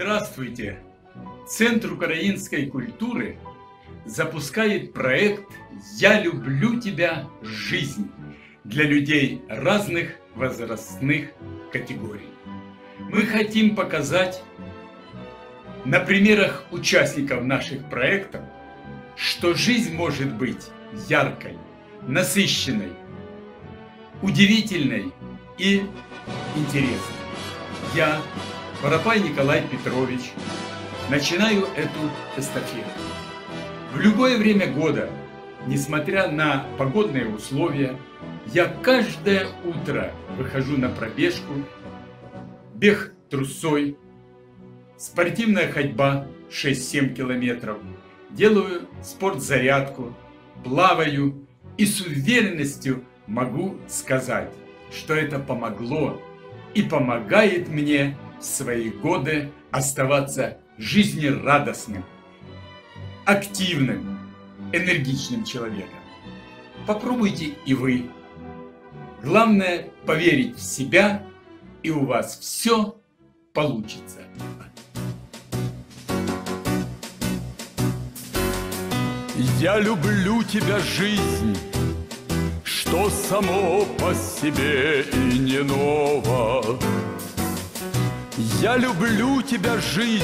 Здравствуйте! Центр украинской культуры запускает проект «Я люблю тебя. Жизнь» для людей разных возрастных категорий. Мы хотим показать на примерах участников наших проектов, что жизнь может быть яркой, насыщенной, удивительной и интересной. Я, Воропай Николай Петрович, начинаю эту эстафету. В любое время года, несмотря на погодные условия, я каждое утро выхожу на пробежку, бег трусой, спортивная ходьба 6-7 километров, делаю спортзарядку, плаваю и с уверенностью могу сказать, что это помогло и помогает мне свои годы оставаться жизнерадостным, активным, энергичным человеком. Попробуйте и вы. Главное поверить в себя, и у вас все получится. Я люблю тебя, жизнь, что само по себе и не ново. Я люблю тебя, жизнь,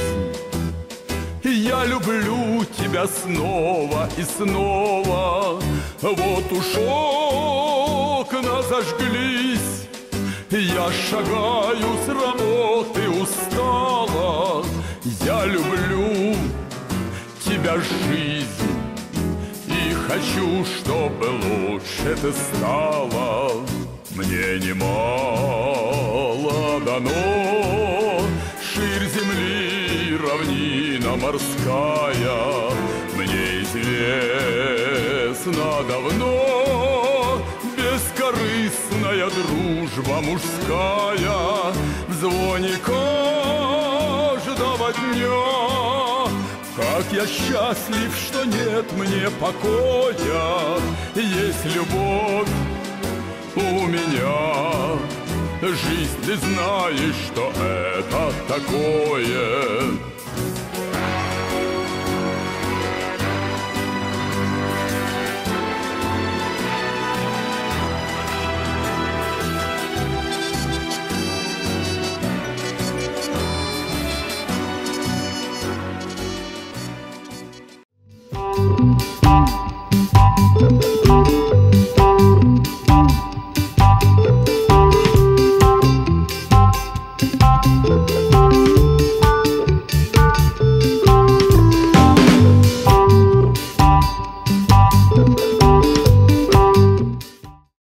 я люблю тебя снова и снова. Вот уж окна зажглись, я шагаю с работы устала. Я люблю тебя, жизнь, и хочу, чтобы лучше ты стала. Мне немало дано, земли, равнина морская. Мне известно давно, бескорыстная дружба мужская в звоне каждого дня. Как я счастлив, что нет мне покоя, есть любовь у меня. Жизнь, ты знаешь, что это такое.